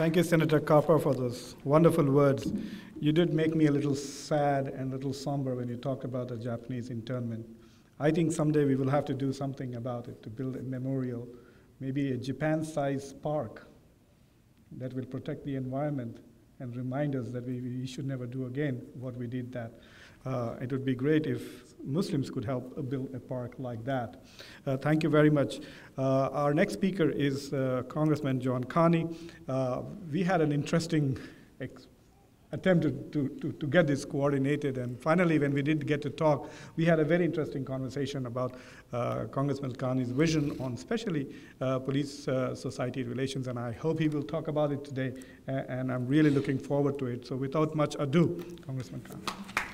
Thank you, Senator Carper, for those wonderful words. You did make me a little sad and a little somber when you talked about the Japanese internment. I think someday we will have to do something about it to build a memorial, maybe a Japan sized park that will protect the environment and remind us that we, we should never do again what we did that. Uh, it would be great if Muslims could help build a park like that. Uh, thank you very much. Uh, our next speaker is uh, Congressman John Carney. Uh, we had an interesting attempt to, to, to, get this coordinated. And finally, when we did get to talk, we had a very interesting conversation about uh, Congressman Carney's vision on especially uh, police uh, society relations. And I hope he will talk about it today. and I'm really looking forward to it. So without much ado, Congressman Carney.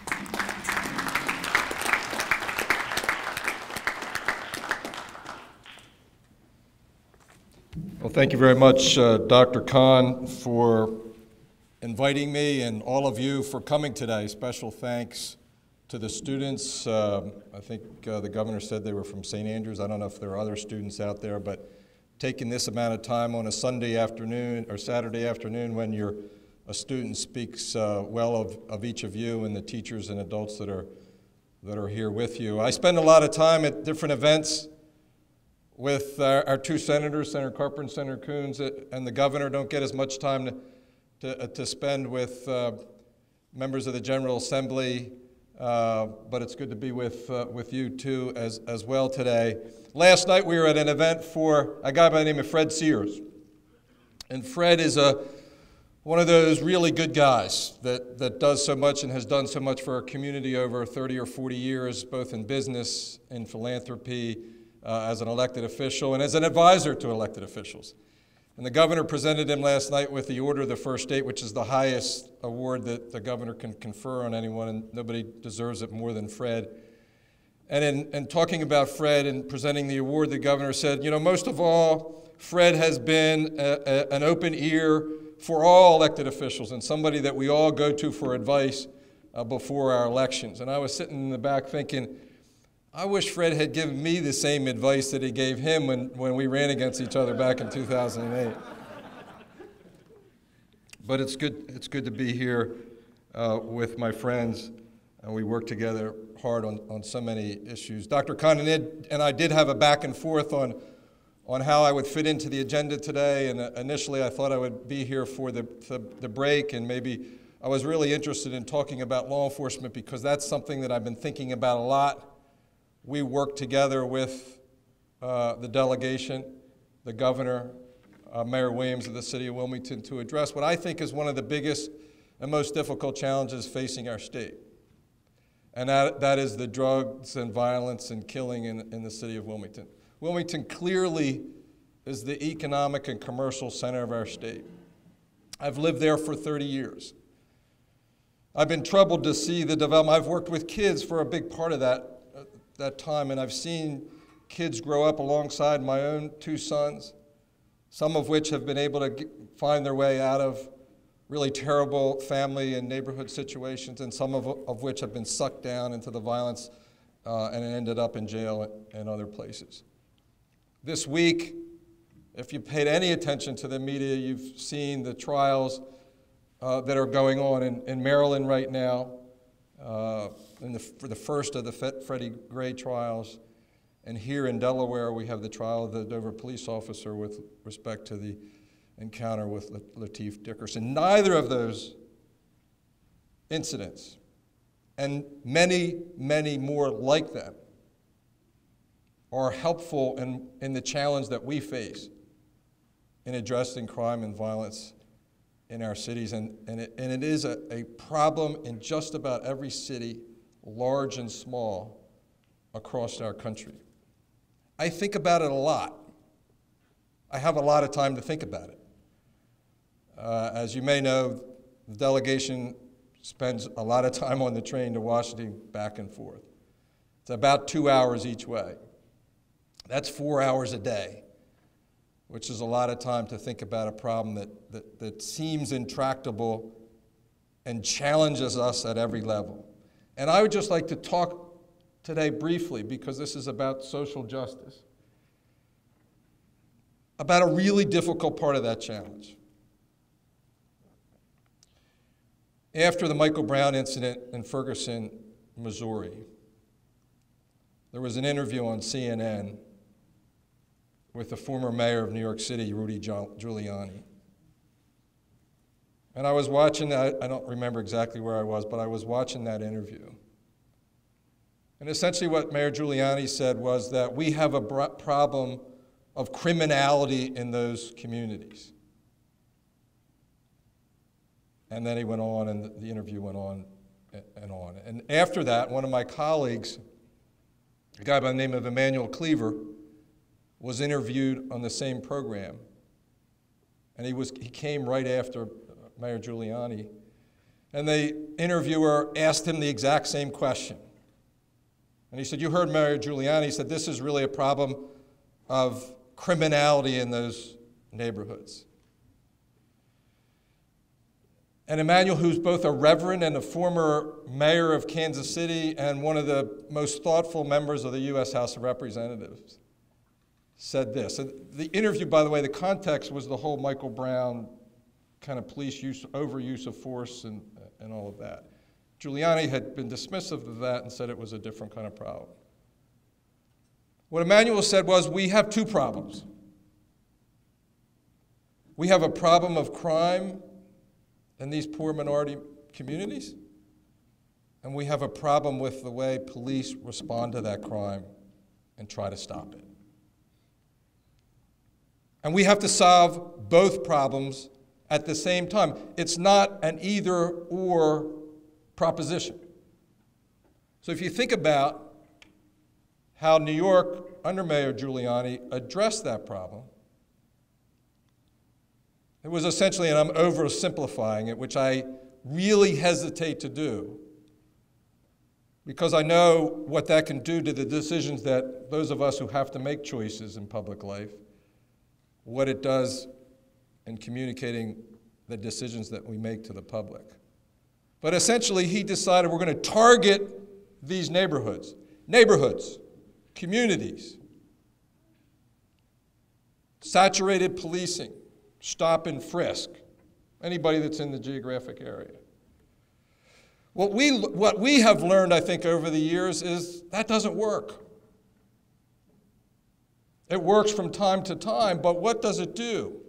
Well, thank you very much, uh, Dr. Khan, for inviting me and all of you for coming today. Special thanks to the students. Uh, I think uh, the governor said they were from St. Andrews. I don't know if there are other students out there, but taking this amount of time on a Sunday afternoon or Saturday afternoon when you're a student speaks uh, well of, of each of you and the teachers and adults that are, that are here with you. I spend a lot of time at different events with our, our, two senators, Senator Carper and Senator Coons, and the governor don't get as much time to, to, uh, to spend with uh, members of the General Assembly, uh, but it's good to be with, uh, with you too as, as well today. Last night we were at an event for a guy by the name of Fred Sears. And Fred is a, one of those really good guys that, that does so much and has done so much for our community over 30 or 40 years, both in business, in philanthropy, uh, as an elected official and as an advisor to elected officials. And the governor presented him last night with the Order of the First State, which is the highest award that the governor can confer on anyone, and nobody deserves it more than Fred. And in, in talking about Fred and presenting the award, the governor said, you know, most of all, Fred has been a, a, an open ear for all elected officials and somebody that we all go to for advice uh, before our elections. And I was sitting in the back thinking, I wish Fred had given me the same advice that he gave him when, when we ran against each other back in 2008. but it's good, it's good to be here uh, with my friends, and we work together hard on, on so many issues. Dr. Khan and I did have a back and forth on, on how I would fit into the agenda today, and uh, initially I thought I would be here for the, the, the break, and maybe I was really interested in talking about law enforcement because that's something that I've been thinking about a lot we worked together with uh, the delegation, the governor, uh, Mayor Williams of the city of Wilmington to address what I think is one of the biggest and most difficult challenges facing our state. And that, that is the drugs and violence and killing in, in the city of Wilmington. Wilmington clearly is the economic and commercial center of our state. I've lived there for 30 years. I've been troubled to see the development. I've worked with kids for a big part of that that time, and I've seen kids grow up alongside my own two sons, some of which have been able to get, find their way out of really terrible family and neighborhood situations, and some of, of which have been sucked down into the violence uh, and ended up in jail and other places. This week, if you paid any attention to the media, you've seen the trials uh, that are going on in, in Maryland right now. Uh, in the, for the first of the Freddie Gray trials. And here in Delaware, we have the trial of the Dover police officer with respect to the encounter with Lateef Dickerson. Neither of those incidents, and many, many more like them, are helpful in, in the challenge that we face in addressing crime and violence in our cities. And, and, it, and it is a, a problem in just about every city large and small, across our country. I think about it a lot. I have a lot of time to think about it. Uh, as you may know, the delegation spends a lot of time on the train to Washington back and forth. It's about two hours each way. That's four hours a day, which is a lot of time to think about a problem that, that, that seems intractable and challenges us at every level. And I would just like to talk today briefly, because this is about social justice, about a really difficult part of that challenge. after the Michael Brown incident in Ferguson, Missouri, there was an interview on CNN with the former mayor of New York City, Rudy Giuliani. And I was watching that, I don't remember exactly where I was, but I was watching that interview. And essentially, what Mayor Giuliani said was that we have a problem of criminality in those communities. And then he went on, and the interview went on and on. And after that, one of my colleagues, a guy by the name of Emanuel Cleaver, was interviewed on the same program. And he, was, he came right after Mayor Giuliani. And the interviewer asked him the exact same question. And he said, You heard Mayor Giuliani. He said, This is really a problem of criminality in those neighborhoods. And Emanuel, who's both a reverend and a former mayor of Kansas City and one of the most thoughtful members of the U.S. House of Representatives, said this. And the interview, by the way, the context was the whole Michael Brown kind of police use, overuse of force and, and all of that. Giuliani had been dismissive of that and said it was a different kind of problem. What Emanuel said was we have two problems. We have a problem of crime in these poor minority communities, and we have a problem with the way police respond to that crime and try to stop it. And we have to solve both problems at the same time. It's not an either or proposition. So if you think about how New York, under Mayor Giuliani, addressed that problem, it was essentially, and I'm oversimplifying it, which I really hesitate to do, because I know what that can do to the decisions that those of us who have to make choices in public life, what it does in communicating the decisions that we make to the public. But essentially, he decided we're going to target these neighborhoods, neighborhoods, communities, saturated policing, stop and frisk, anybody that's in the geographic area. What we, what we have learned, I think, over the years is that doesn't work. It works from time to time, but what does it do?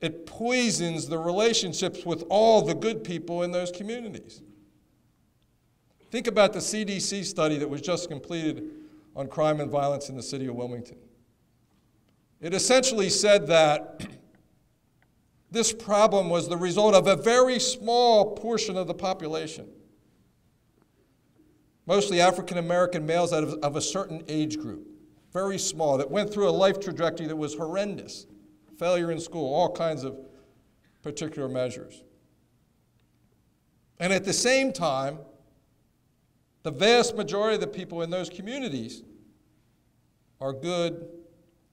It poisons the relationships with all the good people in those communities. Think about the CDC study that was just completed on crime and violence in the city of Wilmington. It essentially said that this problem was the result of a very small portion of the population, mostly African American males of, of a certain age group, very small, that went through a life trajectory that was horrendous failure in school, all kinds of particular measures. And at the same time, the vast majority of the people in those communities are good,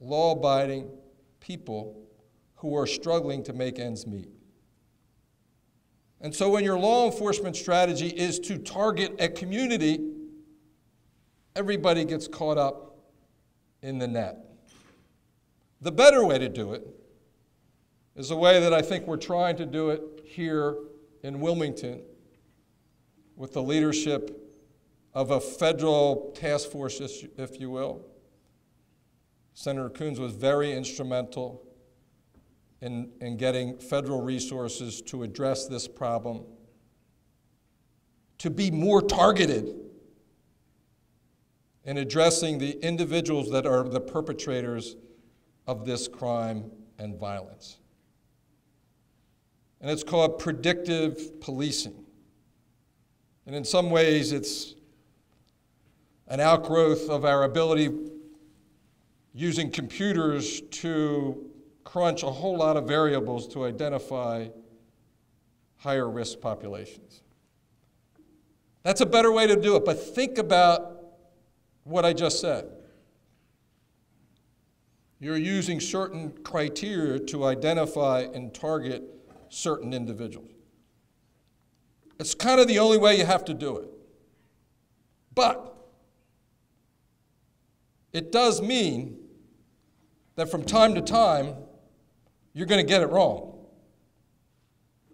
law abiding people who are struggling to make ends meet. And so, when your law enforcement strategy is to target a community, everybody gets caught up in the net. The better way to do it is the way that I think we're trying to do it here in Wilmington with the leadership of a federal task force, if you will. Senator Coons was very instrumental in, in getting federal resources to address this problem, to be more targeted in addressing the individuals that are the perpetrators of this crime and violence and it's called predictive policing. And in some ways, it's an outgrowth of our ability using computers to crunch a whole lot of variables to identify higher risk populations. That's a better way to do it, but think about what I just said. You're using certain criteria to identify and target certain individuals. It's kind of the only way you have to do it. But it does mean that from time to time, you're going to get it wrong.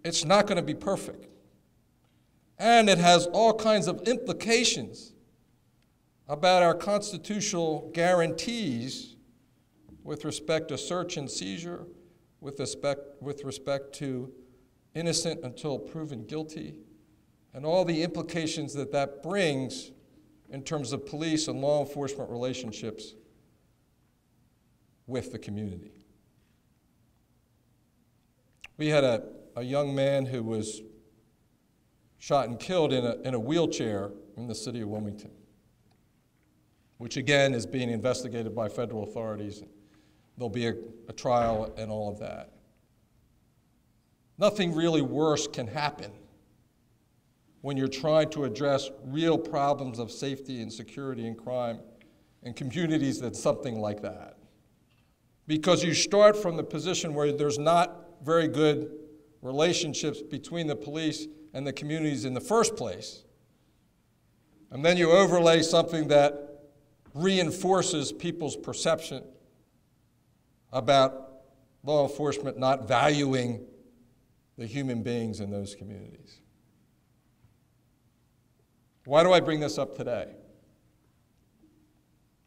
It's not going to be perfect. And it has all kinds of implications about our constitutional guarantees with respect to search and seizure, with respect, with respect to innocent until proven guilty, and all the implications that that brings in terms of police and law enforcement relationships with the community. We had a, a young man who was shot and killed in a, in a wheelchair in the city of Wilmington, which again is being investigated by federal authorities. There'll be a, a trial and all of that. Nothing really worse can happen when you're trying to address real problems of safety and security and crime in communities than something like that. Because you start from the position where there's not very good relationships between the police and the communities in the first place. And then you overlay something that reinforces people's perception about law enforcement not valuing the human beings in those communities. Why do I bring this up today?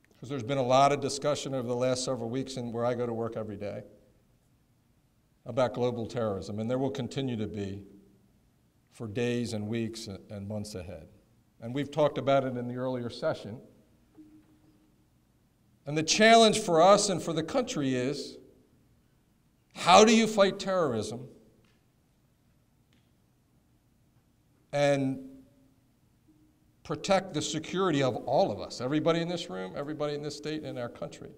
Because there's been a lot of discussion over the last several weeks and where I go to work every day about global terrorism, and there will continue to be for days and weeks and months ahead. And we've talked about it in the earlier session. And the challenge for us and for the country is how do you fight terrorism and protect the security of all of us, everybody in this room, everybody in this state, and in our country,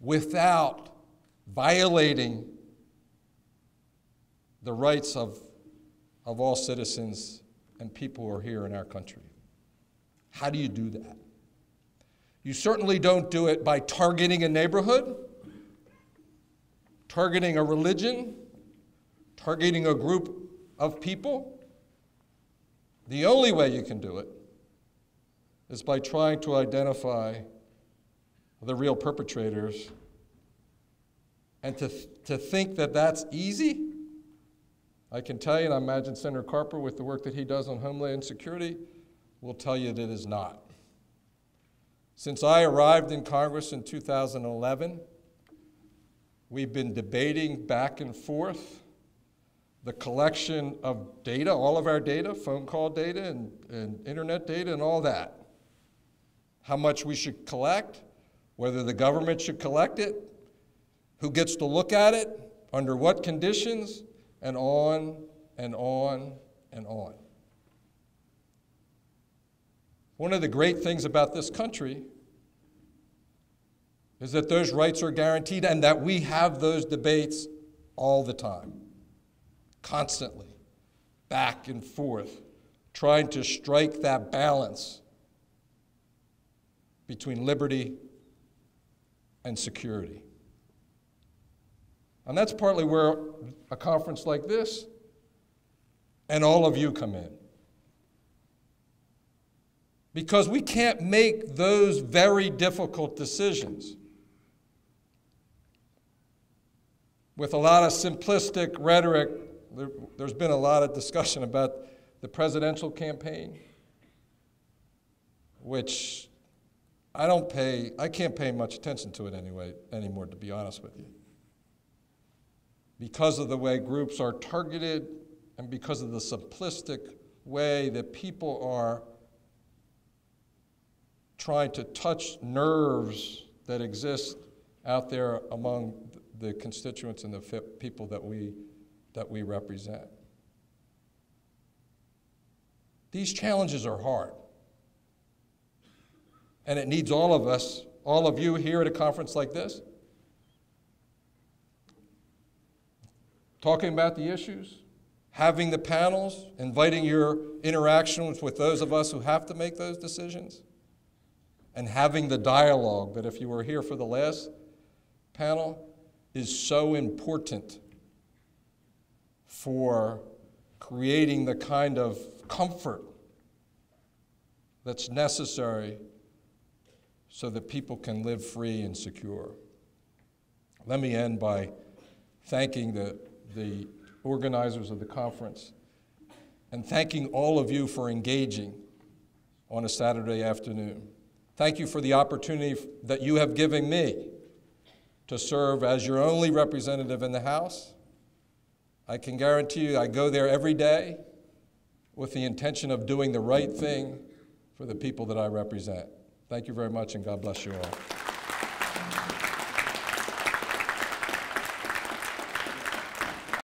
without violating the rights of, of all citizens and people who are here in our country. How do you do that? You certainly don't do it by targeting a neighborhood, targeting a religion, targeting a group of people. The only way you can do it is by trying to identify the real perpetrators and to, to think that that's easy, I can tell you, and I imagine Senator Carper, with the work that he does on Homeland Security, will tell you that it is not. Since I arrived in Congress in 2011, we've been debating back and forth the collection of data, all of our data, phone call data and, and internet data and all that. How much we should collect, whether the government should collect it, who gets to look at it, under what conditions, and on and on and on. One of the great things about this country is that those rights are guaranteed and that we have those debates all the time, constantly, back and forth, trying to strike that balance between liberty and security. And that's partly where a conference like this and all of you come in. Because we can't make those very difficult decisions with a lot of simplistic rhetoric. There, has been a lot of discussion about the presidential campaign, which I don't pay, I can't pay much attention to it anyway anymore, to be honest with you because of the way groups are targeted and because of the simplistic way that people are trying to touch nerves that exist out there among the constituents and the people that we, that we represent. These challenges are hard. And it needs all of us, all of you here at a conference like this, talking about the issues, having the panels, inviting your interactions with those of us who have to make those decisions, and having the dialogue that, if you were here for the last panel, is so important for creating the kind of comfort that's necessary so that people can live free and secure. Let me end by thanking the the organizers of the conference and thanking all of you for engaging on a Saturday afternoon. Thank you for the opportunity that you have given me to serve as your only representative in the House. I can guarantee you I go there every day with the intention of doing the right thing for the people that I represent. Thank you very much, and God bless you all.